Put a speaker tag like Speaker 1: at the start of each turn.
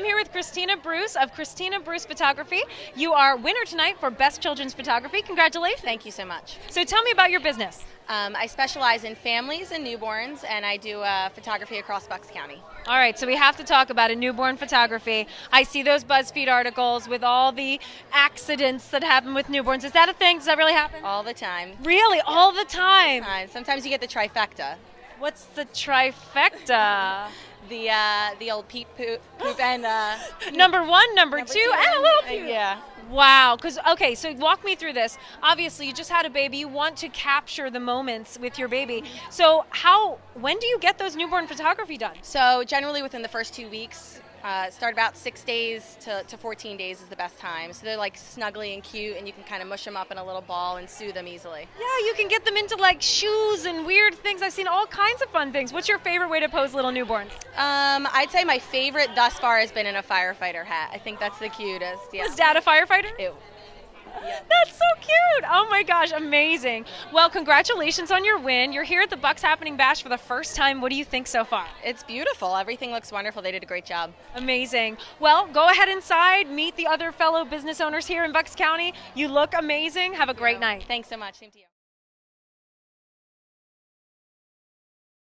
Speaker 1: I'm here with Christina Bruce of Christina Bruce Photography. You are winner tonight for Best Children's Photography. Congratulations.
Speaker 2: Thank you so much.
Speaker 1: So tell me about your business.
Speaker 2: Um, I specialize in families and newborns, and I do uh, photography across Bucks County.
Speaker 1: All right, so we have to talk about a newborn photography. I see those BuzzFeed articles with all the accidents that happen with newborns. Is that a thing? Does that really happen?
Speaker 2: All the time.
Speaker 1: Really, all the time.
Speaker 2: Uh, sometimes you get the trifecta.
Speaker 1: What's the trifecta?
Speaker 2: the uh, the old peep poop, poop and uh,
Speaker 1: number one, number,
Speaker 2: number
Speaker 1: two,
Speaker 2: two,
Speaker 1: and a little peep.
Speaker 2: Yeah.
Speaker 1: Wow. Because okay, so walk me through this. Obviously, you just had a baby. You want to capture the moments with your baby. So how? When do you get those newborn photography done?
Speaker 2: So generally within the first two weeks. Uh, start about six days to, to 14 days is the best time. So they're like snuggly and cute, and you can kind of mush them up in a little ball and soothe them easily.
Speaker 1: Yeah, you can get them into like shoes and weird things. I've seen all kinds of fun things. What's your favorite way to pose little newborns?
Speaker 2: Um, I'd say my favorite thus far has been in a firefighter hat. I think that's the cutest. Yeah.
Speaker 1: Was Dad a firefighter?
Speaker 2: Ew.
Speaker 1: Cute. Oh my gosh, amazing. Well, congratulations on your win. You're here at the Bucks Happening Bash for the first time. What do you think so far?
Speaker 2: It's beautiful. Everything looks wonderful. They did a great job.
Speaker 1: Amazing. Well, go ahead inside, meet the other fellow business owners here in Bucks County. You look amazing. Have a great night.
Speaker 2: Thanks so much. Same to you.